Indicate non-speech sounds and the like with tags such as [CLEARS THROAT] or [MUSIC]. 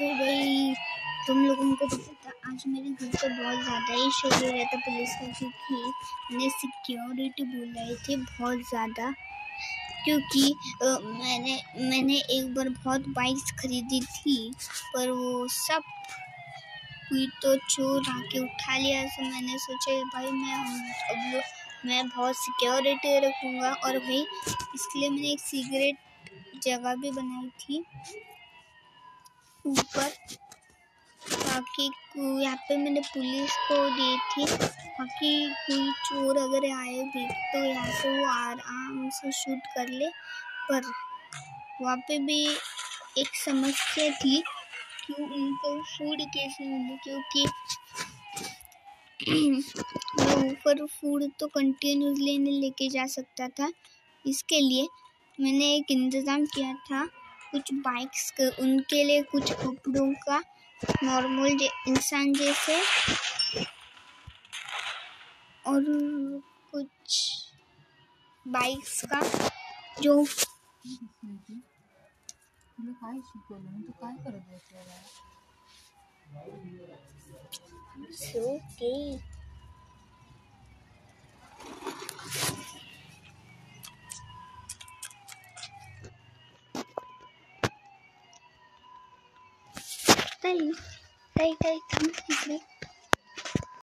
सो भाई तुम लोगों को पता आज मेरे घर पे बहुत ज़्यादा ही शोर हो रहा था पुलिस का, क्योंकि मैंने सिक्योरिटी बुलाई थी बहुत ज़्यादा, क्योंकि मैंने मैंने एक बार बहुत बाइक्स खरीदी थी, पर वो सब कोई तो चोर आके उठा लिया तो मैंने सोचा भाई मैं अब मैं बहुत सिक्योरिटी रखूँगा। और भाई इसके लिए मैंने एक सीक्रेट जगह भी बनाई थी। ऊपर। ताकि यहाँ पे मैंने पुलिस को दी थी। ताकि कोई चोर अगर आए भी तो यहाँ पे वो आराम से शूट कर ले। पर वहाँ पे भी एक समस्या थी कि उनको फ़ूड कैसे मिले, क्योंकि [CLEARS THROAT] मैं ऊपर फ़ूड तो कंटिन्यूसली नहीं लेके जा सकता था। इसके लिए मैंने एक इंतज़ाम किया था कुछ बाइक्स के उनके लिए कुछ कपड़ों का नॉर्मल जे, इंसान जैसे। और कुछ बाइक्स का जो [LAUGHS] okay Stay, stay, stay, come.